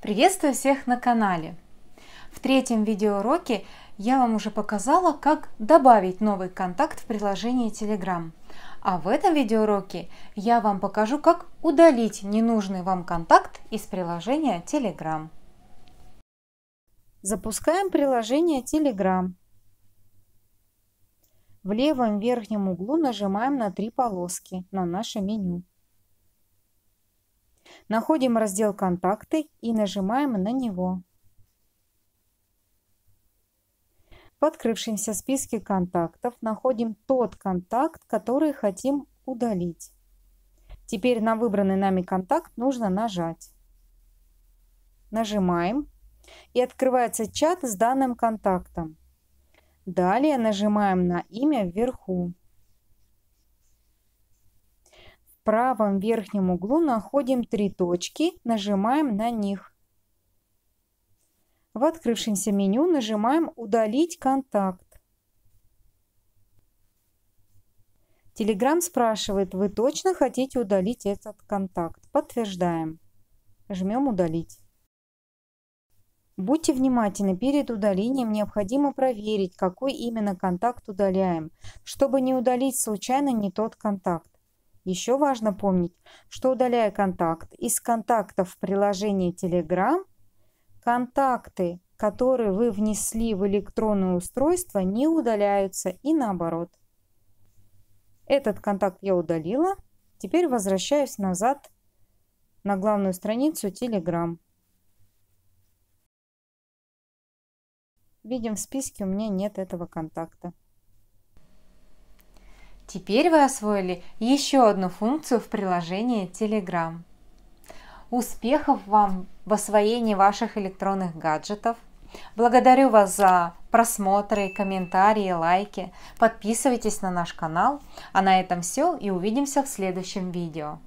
Приветствую всех на канале! В третьем видеоуроке я вам уже показала, как добавить новый контакт в приложение Telegram. А в этом видеоуроке я вам покажу, как удалить ненужный вам контакт из приложения Telegram. Запускаем приложение Telegram. В левом верхнем углу нажимаем на три полоски на наше меню. Находим раздел «Контакты» и нажимаем на него. В открывшемся списке контактов находим тот контакт, который хотим удалить. Теперь на выбранный нами контакт нужно нажать. Нажимаем и открывается чат с данным контактом. Далее нажимаем на имя вверху правом верхнем углу находим три точки, нажимаем на них. В открывшемся меню нажимаем «Удалить контакт». Telegram спрашивает, вы точно хотите удалить этот контакт? Подтверждаем. Жмем «Удалить». Будьте внимательны, перед удалением необходимо проверить, какой именно контакт удаляем, чтобы не удалить случайно не тот контакт. Еще важно помнить, что удаляя контакт из контактов в приложении Telegram, контакты, которые вы внесли в электронное устройство, не удаляются и наоборот. Этот контакт я удалила. Теперь возвращаюсь назад на главную страницу Telegram. Видим в списке у меня нет этого контакта. Теперь вы освоили еще одну функцию в приложении Telegram. Успехов вам в освоении ваших электронных гаджетов! Благодарю вас за просмотры, комментарии, лайки. Подписывайтесь на наш канал. А на этом все и увидимся в следующем видео.